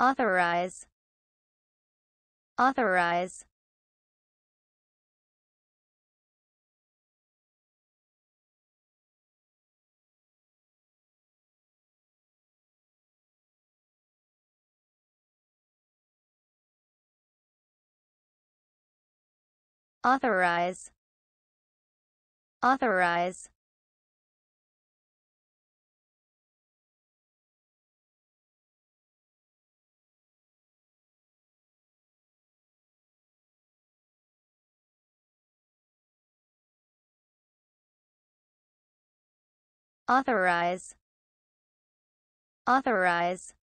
authorize. Authorize. Authorize. Authorize authorize. Authorize